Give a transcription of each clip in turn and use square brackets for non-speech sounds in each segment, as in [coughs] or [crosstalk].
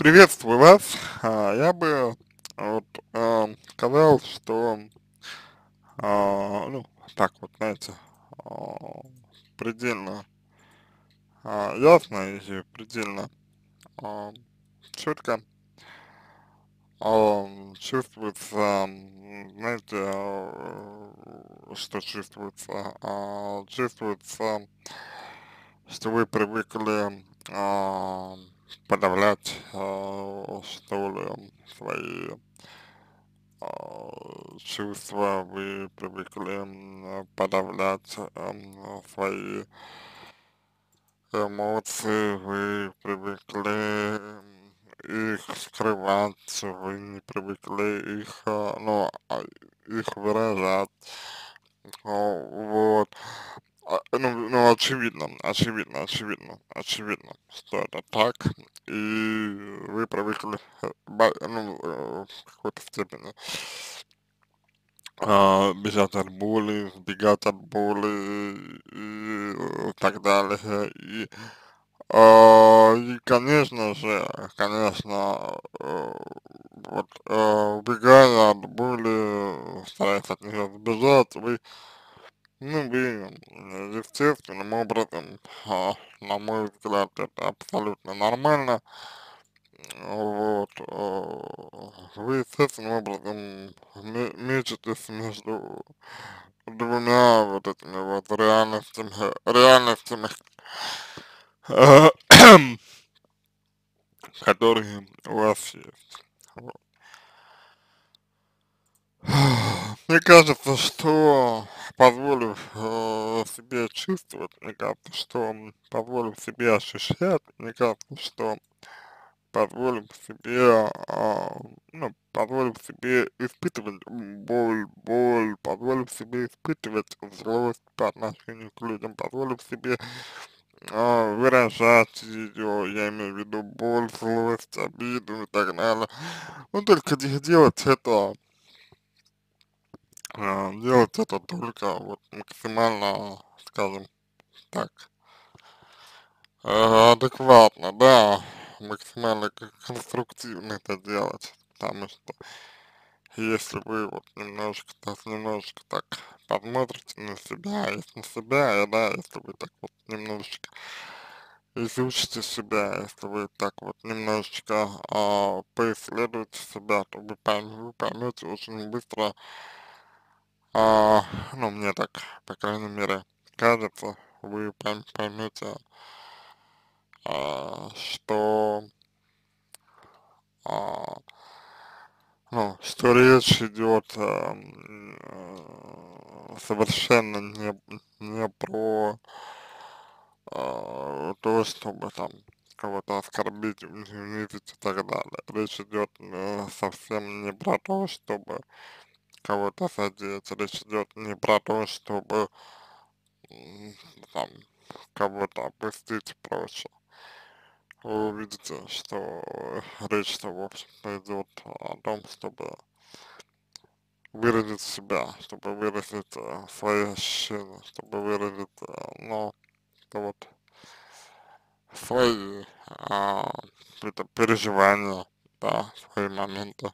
Приветствую вас. А, я бы вот а, сказал, что, а, ну, так вот, знаете, а, предельно а, ясно и предельно а, четко а, чувствуется, знаете, а, что чувствуется? А, чувствуется, что вы привыкли а, подавлять, а, что ли, свои а, чувства, вы привыкли м, подавлять ам, свои эмоции, вы привыкли м, их скрывать, вы не привыкли их, а, ну, а, их выражать, вот. А, Ну, ну, очевидно, очевидно, очевидно, очевидно, что это так, и вы привыкли, э, ну, э, в какой-то степени а, бежать от боли, сбегать от боли и э, так далее. И, а, и конечно же, конечно, вот, убегая от боли, стараясь от нее сбежать, вы, ну, м, естественным образом, а, на мой взгляд, это абсолютно нормально, вот, э, вы естественным образом ме- мечетесь между двумя вот этими вот реальностями, реальностями, э, [coughs] которые у вас есть. Вот. Мне кажется, что позволив э, себе чувствовать, мне кажется, что позволив себе ощущать, мне кажется, что позволив себе, а, ну, позволив себе испытывать боль, боль, позволив себе испытывать злость по отношению к людям, позволив себе а, выражать ее, я имею в виду боль, злость, обиду и так далее. Ну, только де- делать это, а, делать это только вот максимально, скажем так, э, адекватно, да, максимально конструктивно это делать, потому что если вы вот немножко, так, немножко так посмотрите на себя, если на себя, и да, если вы так вот немножечко изучите себя, если вы так вот немножечко а, поисследуете себя, то вы, пойм- вы поймете очень быстро, а, ну, мне так, по крайней мере, кажется, вы пойм- поймете, а, что, а, ну, что речь идет эм, э, совершенно не, не про а, то, чтобы там кого-то оскорбить, уни- унизить и так далее. Речь идет э, совсем не про то, чтобы кого-то задеть, речь идет не про то, чтобы там кого-то опустить и прочее. Вы увидите, что речь-то, в общем-то, идет о том, чтобы выразить себя, чтобы выразить э, свои ощущения, чтобы выразить, э, ну, вот свои какие-то переживания, да, свои моменты,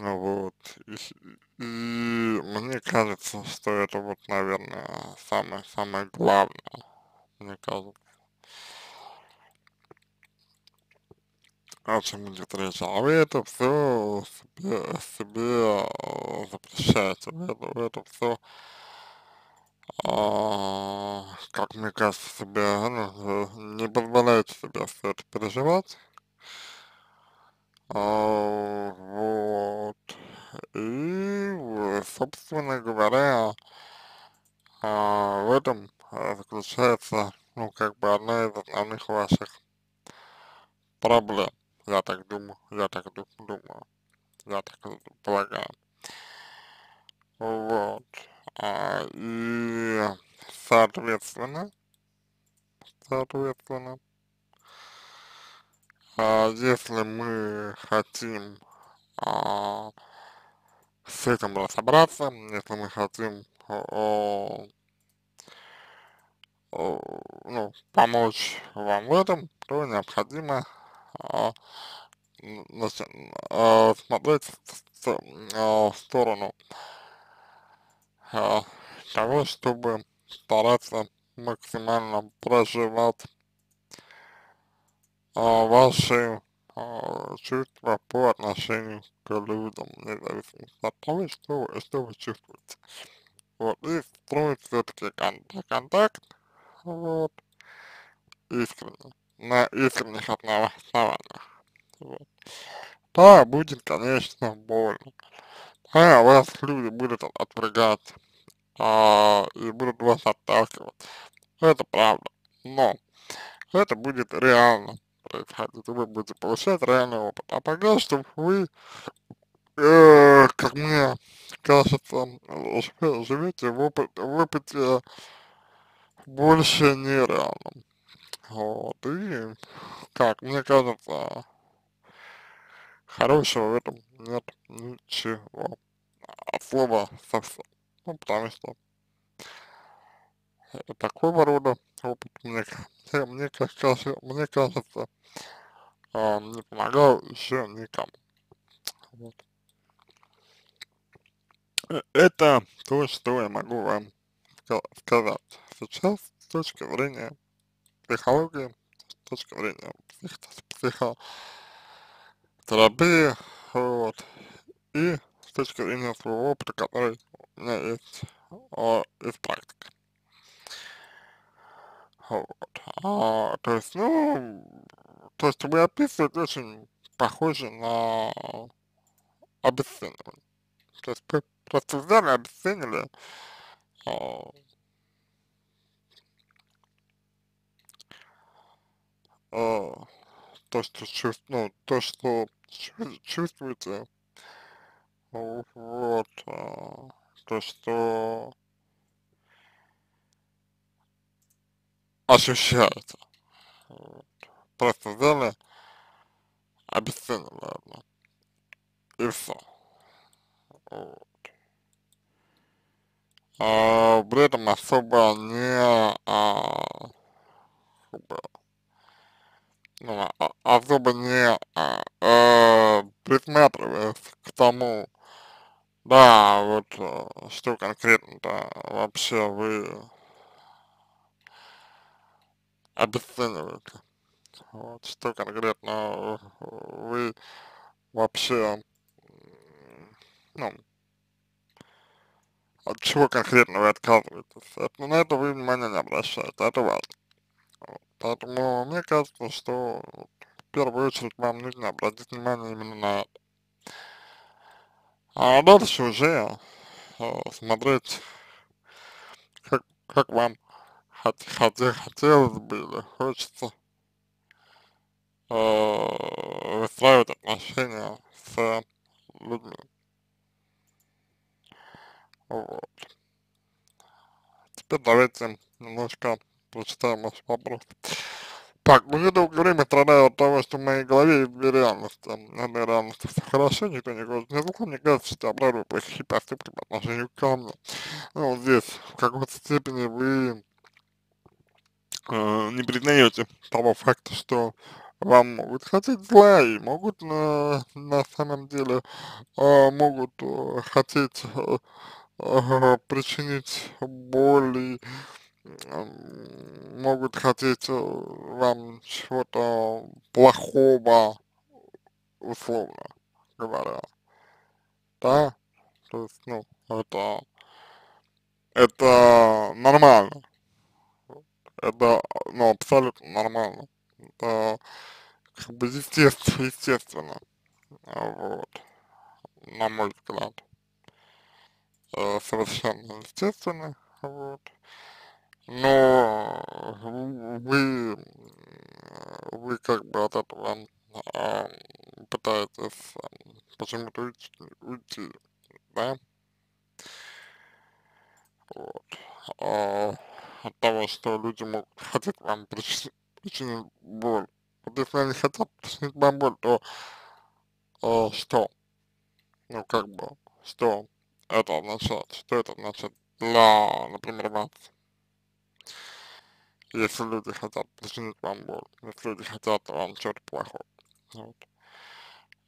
вот, и, и мне кажется, что это вот, наверное, самое, самое главное, мне кажется, о чем идет речь, а вы это все себе, себе э, запрещаете, вы это, вы это все а, как мне кажется, себе, ну, э, не позволяете себе все это переживать, а, вот, и, в- собственно говоря, а, в этом а, заключается, ну, как бы одна из основных ваших проблем, я так думаю, я так ду- думаю, я так полагаю, вот, а, и, соответственно, соответственно, если мы хотим а, с этим разобраться, если мы хотим ну, помочь вам в этом, то необходимо а, значит, а, смотреть в, а, сторону а, того, чтобы стараться максимально проживать а, ваши а, чувства по отношению к людям, независимо от того, что, что вы чувствуете. Вот, и строить все-таки контакт, контакт, вот, искренне, на искренних основаниях, вот. Да, будет, конечно, больно, да, вас люди будут отвергать, а, и будут вас отталкивать, это правда, но это будет реально происходить, вы будете получать реальный опыт, а пока что вы, э, как мне кажется, [laughs] живете в, опыт, в опыте больше нереальном, вот, и, как мне кажется, хорошего в этом нет ничего, от слова совсем, ну, потому что такого рода опыт мне, мне, кажется, мне кажется, э, не помогал еще никому. Вот. Это то, что я могу вам сказать сейчас с точки зрения психологии, с точки зрения психо психотерапии, вот, и с точки зрения своего опыта, который у меня есть о, из практики. Вот. А, то есть, ну, то, что вы описываете, очень похоже на обесценивание. То есть просто взяли, обесценили а, а, то, что чувств, ну, то, что чувствуете, вот, а, то, что ощущается. Просто взяли, обесценили одно. И все. Вот. А, при этом особо не а, ну, а, особо не а, а, присматриваясь к тому, да, вот, а, что конкретно-то вообще вы обесцениваете. Вот, что конкретно вы вообще, ну, от чего конкретно вы отказываетесь. Это, на это вы внимания не обращаете, это важно. Вот. Поэтому мне кажется, что в первую очередь вам нужно обратить внимание именно на это. А дальше уже э, смотреть, как, как вам хот, хотя, хотелось бы хочется э, выстраивать отношения с людьми. Вот. Теперь давайте немножко прочитаем ваш вопрос. Так, уже долгое время страдаю от того, что в моей голове две реальности. Одна реальность все хорошо, никто не говорит не зло, мне кажется, что обнаруживаю плохие поступки по отношению к мне. Ну, вот здесь в какой-то степени вы э, не признаете того факта, что вам могут хотеть зла и могут на, на самом деле э, могут э, хотеть э, э, причинить боль и могут хотеть э, вам чего-то плохого, условно говоря. Да? То есть, ну, это, это нормально. Это, ну, абсолютно нормально. Это как бы естественно, естественно. Вот. На мой взгляд. Э, совершенно естественно. Вот но вы, вы как бы от этого а, пытаетесь а, почему-то уйти, уйти, да? Вот. А, от того, что люди могут [laughs] хотеть вам причинить, причинить боль. Вот если они хотят причинить вам боль, то а, что? Ну, как бы, что это означает? Что это значит для, например, вас? если люди хотят причинить вам боль, если люди хотят вам чего-то плохого. вот.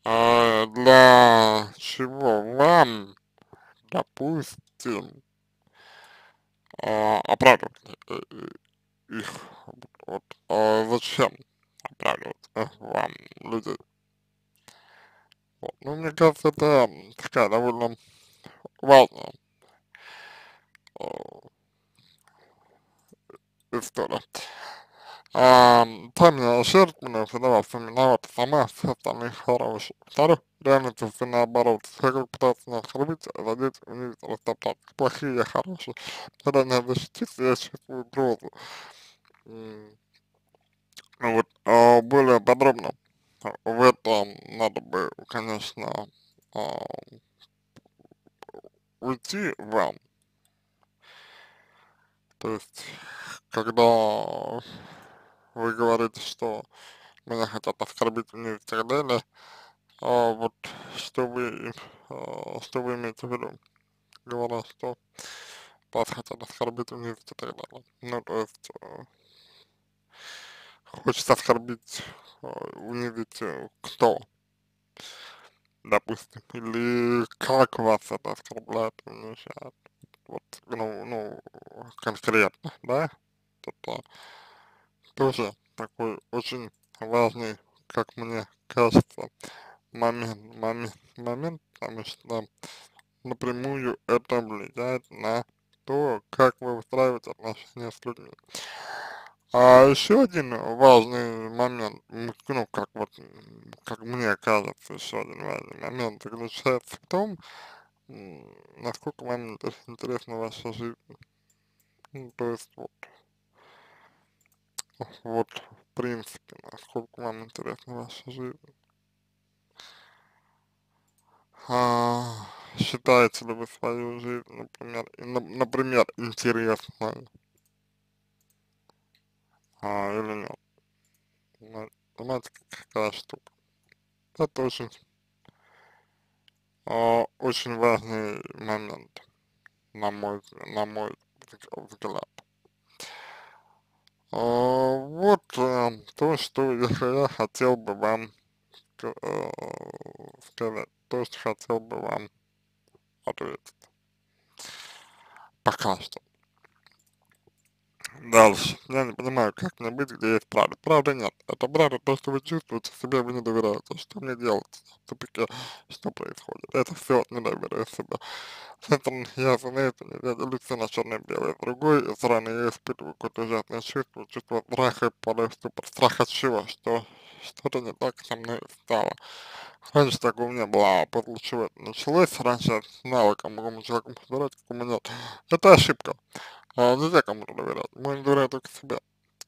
А для чего вам, допустим, а, оправдывать э, э, их, вот, а зачем оправдывать э, вам людей? Вот. Ну, мне кажется, это такая довольно важная э, история. А, сами жертвы всегда вспоминают сама все остальные хорошие. Второе, реальности все наоборот. Все как пытаются нас оскорбить, задеть, унизить, растоптать. Плохие, хорошие. Когда не защититься, я чувствую угрозу. Ну вот, а, более подробно в этом надо бы, конечно, а, уйти вам. То есть, когда вы говорите, что меня хотят оскорбить, и так далее, а вот что вы, а, что вы имеете в виду, говоря, что вас хотят оскорбить, унизить и так далее. Ну, то есть, э, хочется оскорбить, э, унизить кто, допустим, или как вас это оскорбляет, унижает, вот, ну, ну, конкретно, да, это тоже такой очень важный, как мне кажется, момент, момент, момент, потому что напрямую это влияет на то, как вы выстраиваете отношения с людьми. А еще один важный момент, ну, как вот, как мне кажется, еще один важный момент заключается в том, насколько вам интересна ваша жизнь. Ну, то есть вот, вот, в принципе, насколько вам интересна ваша жизнь. А, считаете ли вы свою жизнь, например, например, интересной, а, или нет? Понимаете, какая штука. Это очень, а, очень важный момент, на мой, на мой взгляд. А, вот а, то, что я хотел бы вам э, сказать, то, что хотел бы вам ответить. Пока что. Дальше. Я не понимаю, как мне быть, где есть правда. Правда нет. Это правда то, что вы чувствуете, себе вы не доверяете. Что мне делать в тупике, что происходит. Это все от недоверия себя. С этим я, знаете, я делюсь на черно-белое. С другой стороны, я испытываю какое-то ужасное чувство, чувство страха падаю в ступор. Страх от чего? Что что-то не так со мной стало. Раньше такого не было, а после чего это началось, раньше я знала, кому человеку доверять, кому нет. Это ошибка. А, нельзя кому-то доверять, мы не доверяем только себе.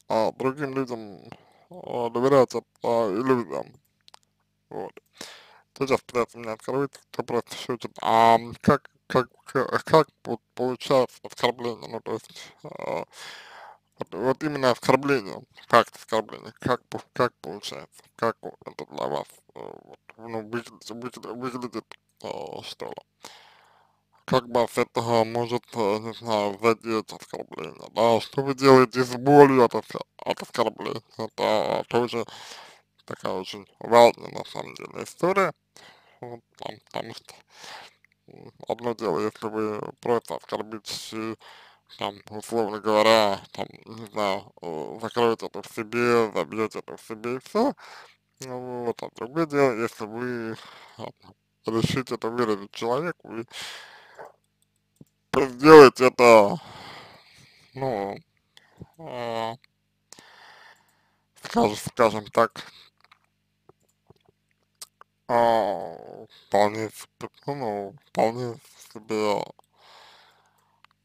А другим людям а, доверять а, иллюзиям. Вот. Сейчас пытается меня оскорбить, кто просто шутит. А как, как, как, как получается оскорбление, ну то есть, а, вот, вот именно оскорбление, факт оскорбления, как, как получается, как это для вас э, вот, ну, выглядит, выглядит, выглядит э, что ли. Как вас это может, э, не знаю, задеть оскорбление, да, что вы делаете с болью от, от оскорбления, это тоже такая очень важная на самом деле история, вот, там, потому что одно дело, если вы просто оскорбите там, условно говоря, там, не знаю, э, закроете это в себе, забьете это в себе и все. Ну, вот, а другое дело, если вы а, решите это выразить человеку, вы сделаете это, ну, э, скажем, скажем так, э, вполне, ну, вполне себе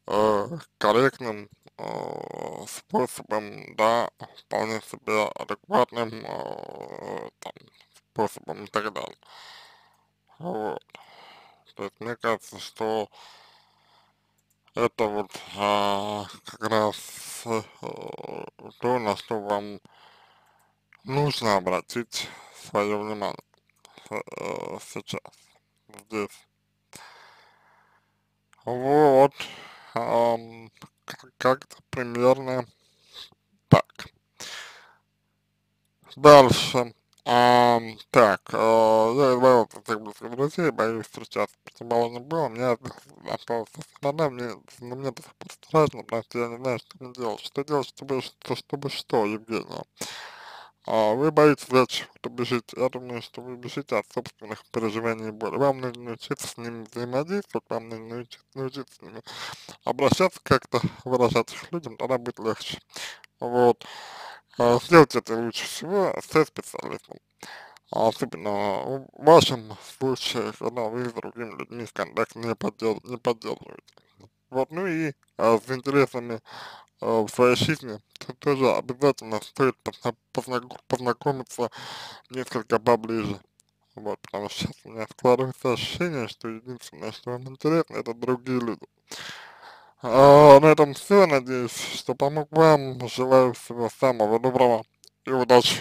э, корректным э, способом, да, вполне себе адекватным э, там, способом и так далее. Вот. То есть мне кажется, что это вот а, как раз э, то, на что вам нужно обратить свое внимание э, сейчас, здесь. Вот как-то примерно так. Дальше. Ам, так, э, я избавился от близких друзей, боюсь встречаться, просто мало не было, у меня осталась страна, мне, ну, мне до сих пор страшно, потому что я не знаю, что мне делать, что делать, чтобы, что, чтобы что, Евгения. А вы боитесь зачем что бежите, я думаю, что вы бежите от собственных переживаний и боли. Вам нужно научиться с ними взаимодействовать, вам нужно научиться, научиться с ними обращаться как-то, выражать их людям, тогда будет легче. Вот. А, сделать это лучше всего со специалистом. А особенно в вашем случае, когда вы с другими людьми контакт не, поддел, не поддерживаете. Вот, ну и а, с интересами а, в своей жизни то, тоже обязательно стоит позна познак познакомиться несколько поближе. Вот, потому что сейчас у меня складывается ощущение, что единственное, что вам интересно, это другие люди. А, на этом все, надеюсь, что помог вам, желаю всего самого доброго и удачи.